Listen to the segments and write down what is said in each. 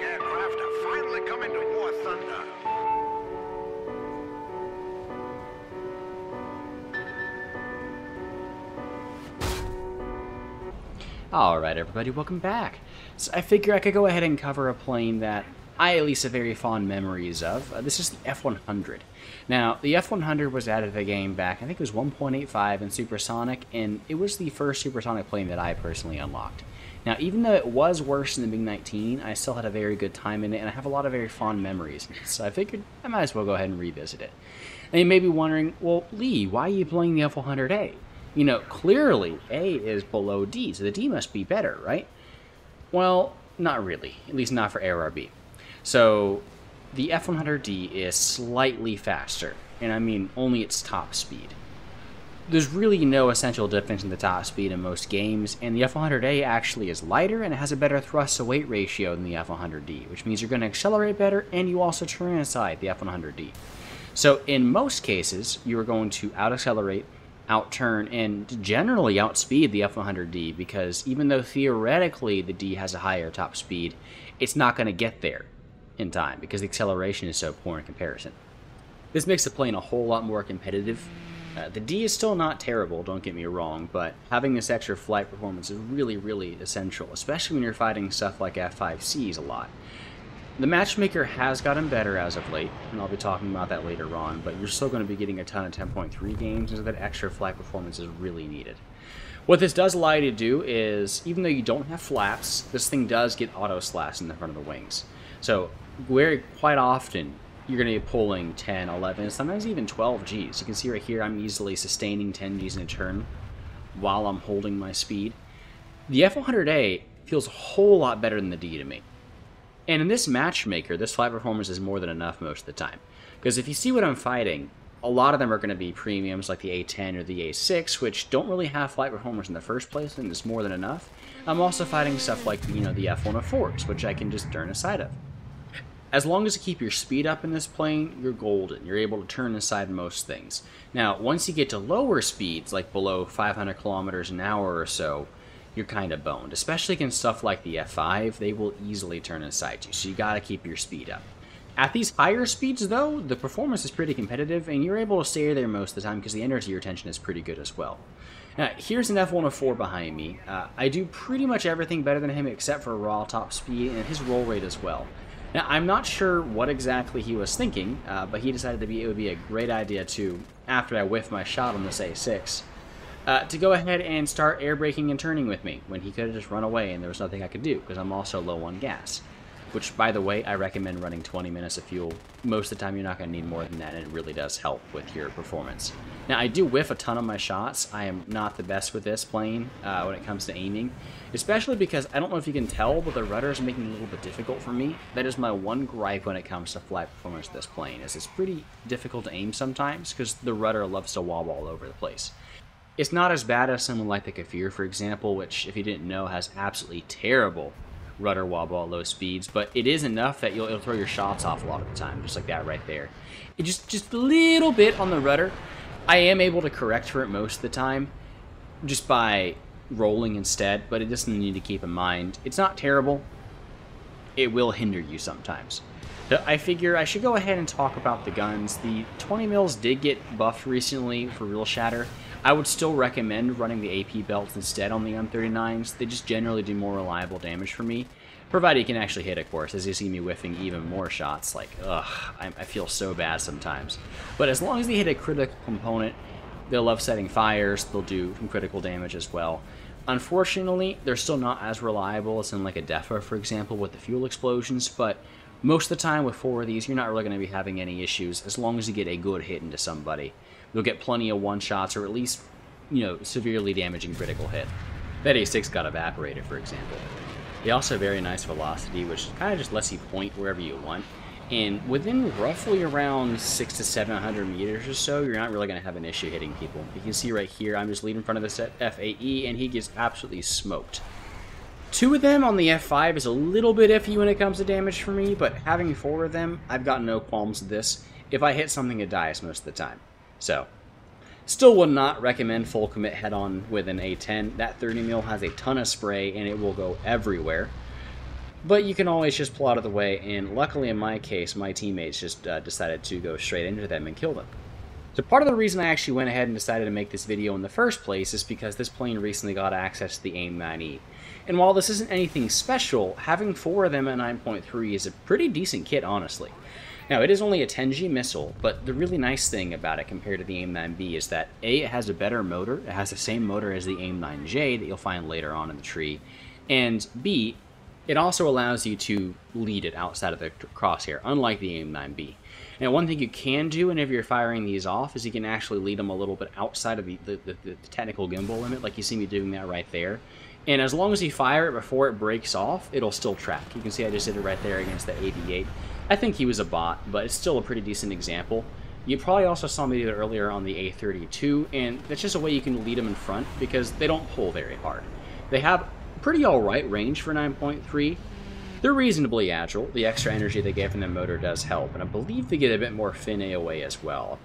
aircraft are finally coming to War Thunder. Alright everybody, welcome back. So I figure I could go ahead and cover a plane that I at least have very fond memories of. Uh, this is the F-100. Now, the F-100 was added to the game back, I think it was 1.85 in Supersonic, and it was the first supersonic plane that I personally unlocked. Now, even though it was worse than the MiG-19, I still had a very good time in it, and I have a lot of very fond memories. So I figured I might as well go ahead and revisit it. And you may be wondering, well, Lee, why are you playing the F-100A? You know, clearly A is below D, so the D must be better, right? Well, not really, at least not for ARB. So the F100D is slightly faster, and I mean only its top speed. There's really no essential difference in the top speed in most games, and the F100A actually is lighter and it has a better thrust to weight ratio than the F100D, which means you're going to accelerate better and you also turn inside the F100D. So in most cases, you are going to out accelerate out turn, and generally outspeed the F100D because even though theoretically the D has a higher top speed, it's not going to get there in time because the acceleration is so poor in comparison. This makes the plane a whole lot more competitive. Uh, the D is still not terrible, don't get me wrong, but having this extra flight performance is really, really essential, especially when you're fighting stuff like F5Cs a lot. The matchmaker has gotten better as of late, and I'll be talking about that later on, but you're still going to be getting a ton of 10.3 games, and so that extra flight performance is really needed. What this does allow you to do is, even though you don't have flaps, this thing does get auto slats in the front of the wings. So, very quite often, you're going to be pulling 10, 11, sometimes even 12 Gs. You can see right here, I'm easily sustaining 10 Gs in a turn while I'm holding my speed. The F100A feels a whole lot better than the D to me. And in this matchmaker, this flight performance is more than enough most of the time. Because if you see what I'm fighting, a lot of them are going to be premiums like the A10 or the A6, which don't really have flight performance in the first place, and it's more than enough. I'm also fighting stuff like, you know, the F104s, which I can just turn aside of. As long as you keep your speed up in this plane, you're golden. You're able to turn aside most things. Now, once you get to lower speeds, like below 500 kilometers an hour or so, you're kind of boned. Especially against stuff like the F5, they will easily turn inside you, so you gotta keep your speed up. At these higher speeds, though, the performance is pretty competitive, and you're able to stay there most of the time because the energy retention is pretty good as well. Now, here's an F104 behind me. Uh, I do pretty much everything better than him except for raw top speed and his roll rate as well. Now, I'm not sure what exactly he was thinking, uh, but he decided to be, it would be a great idea to, after I whiff my shot on this A6, uh, to go ahead and start air braking and turning with me when he could have just run away and there was nothing I could do because I'm also low on gas. Which, by the way, I recommend running 20 minutes of fuel. Most of the time you're not going to need more than that and it really does help with your performance. Now, I do whiff a ton of my shots. I am not the best with this plane uh, when it comes to aiming. Especially because, I don't know if you can tell, but the rudder is making it a little bit difficult for me. That is my one gripe when it comes to flight performance of this plane, is it's pretty difficult to aim sometimes because the rudder loves to wobble all over the place. It's not as bad as someone like the Kfir, for example, which, if you didn't know, has absolutely terrible rudder wobble at low speeds, but it is enough that you'll it'll throw your shots off a lot of the time, just like that right there. It just just a little bit on the rudder. I am able to correct for it most of the time, just by rolling instead, but it doesn't need to keep in mind. It's not terrible. It will hinder you sometimes. I figure I should go ahead and talk about the guns. The 20 mils did get buffed recently for Real Shatter. I would still recommend running the AP belts instead on the M39s. They just generally do more reliable damage for me. Provided you can actually hit, of course, as you see me whiffing even more shots. Like, ugh, I, I feel so bad sometimes. But as long as they hit a critical component, they'll love setting fires, they'll do some critical damage as well. Unfortunately, they're still not as reliable as in like a Defa, for example, with the fuel explosions, but most of the time with four of these, you're not really going to be having any issues as long as you get a good hit into somebody. You'll get plenty of one-shots or at least, you know, severely damaging critical hit. That A6 got evaporated, for example. They also have very nice velocity, which kind of just lets you point wherever you want. And within roughly around six to 700 meters or so, you're not really going to have an issue hitting people. You can see right here, I'm just leading in front of this FAE, and he gets absolutely smoked. Two of them on the F5 is a little bit iffy when it comes to damage for me, but having four of them, I've got no qualms with this. If I hit something, it dies most of the time. So, still would not recommend full commit head-on with an A10. That 30 mil has a ton of spray, and it will go everywhere. But you can always just pull out of the way, and luckily in my case, my teammates just uh, decided to go straight into them and kill them. So part of the reason I actually went ahead and decided to make this video in the first place is because this plane recently got access to the AIM-9E. And while this isn't anything special, having four of them at 9.3 is a pretty decent kit, honestly. Now, it is only a 10G missile, but the really nice thing about it compared to the AIM-9B is that A, it has a better motor, it has the same motor as the AIM-9J that you'll find later on in the tree, and B, it also allows you to lead it outside of the crosshair, unlike the AIM-9B. Now, one thing you can do whenever you're firing these off is you can actually lead them a little bit outside of the, the, the, the technical gimbal limit, like you see me doing that right there. And as long as you fire it before it breaks off, it'll still track. You can see I just did it right there against the 88. I think he was a bot, but it's still a pretty decent example. You probably also saw me do it earlier on the A32, and that's just a way you can lead them in front because they don't pull very hard. They have pretty alright range for 9.3. They're reasonably agile. The extra energy they get from the motor does help, and I believe they get a bit more fin AOA as well.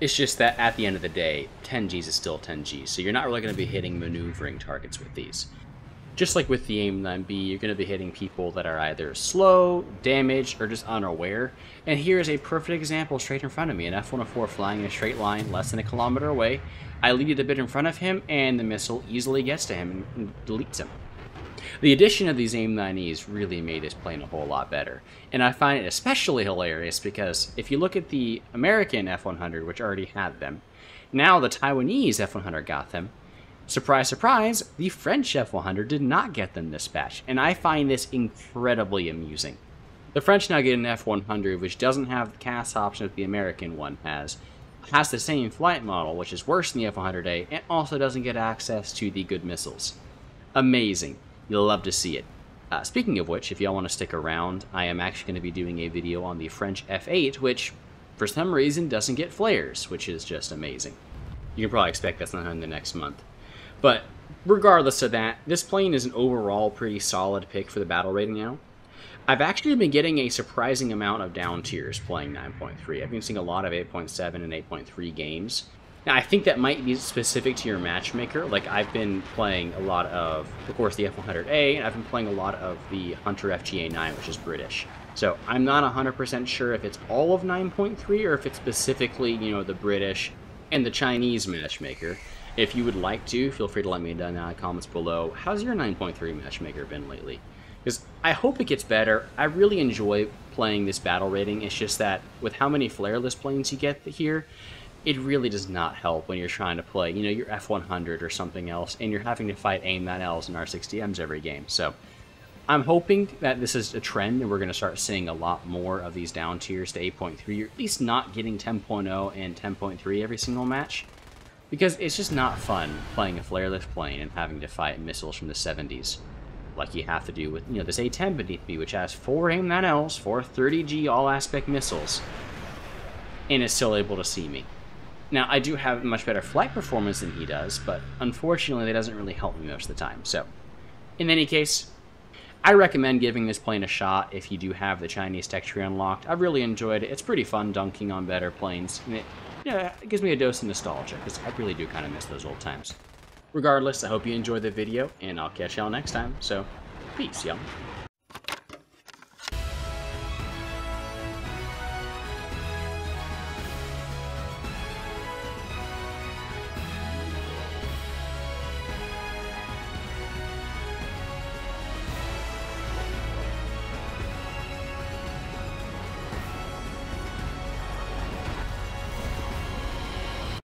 It's just that at the end of the day, 10 Gs is still 10 Gs, so you're not really going to be hitting maneuvering targets with these just like with the AIM-9B, you're going to be hitting people that are either slow, damaged, or just unaware. And here is a perfect example straight in front of me, an F-104 flying in a straight line less than a kilometer away. I lead it a bit in front of him, and the missile easily gets to him and, deletes him. The addition of these AIM-9Es really made this plane a whole lot better, and I find it especially hilarious because if you look at the American F-100, which already had them, now the Taiwanese F-100 got them, Surprise, surprise, the French F100 did not get them this batch, and I find this incredibly amusing. The French now get an F100 which doesn't have the CAS option that the American one has, has the same flight model, which is worse than the F100A, and also doesn't get access to the good missiles. Amazing. You'll love to see it. Uh, speaking of which, if y'all want to stick around, I am actually going to be doing a video on the French F8, which, for some reason, doesn't get flares, which is just amazing. You can probably expect that's not in the next month. But regardless of that, this plane is an overall pretty solid pick for the battle rating now. I've actually been getting a surprising amount of down tiers playing 9.3. I've been seeing a lot of 8.7 and 8.3 games. Now, I think that might be specific to your matchmaker. Like, I've been playing a lot of, of course, the F100A, and I've been playing a lot of the Hunter FGA9, which is British. So I'm not 100% sure if it's all of 9.3 or if it's specifically, you know, the British and the Chinese matchmaker. If you would like to, feel free to let me know in the comments below. How's your 9.3 matchmaker been lately? Because I hope it gets better. I really enjoy playing this battle rating. It's just that with how many flareless planes you get here, it really does not help when you're trying to play, you know, your F100 or something else, and you're having to fight AIM-9Ls and R60Ms every game. So I'm hoping that this is a trend and we're going to start seeing a lot more of these down tiers to 8.3. You're at least not getting 10.0 and 10.3 every single match. Because it's just not fun playing a flareless plane and having to fight missiles from the 70s. Like you have to do with, you know, this A-10 beneath me, which has four AIM-9Ls, four 30G all-aspect missiles, and is still able to see me. Now, I do have much better flight performance than he does, but unfortunately that doesn't really help me most of the time. So, in any case, I recommend giving this plane a shot if you do have the Chinese tech tree unlocked. I've really enjoyed it. It's pretty fun dunking on better planes. And it, yeah, it gives me a dose of nostalgia, because I really do kind of miss those old times. Regardless, I hope you enjoyed the video, and I'll catch y'all next time, so peace, y'all.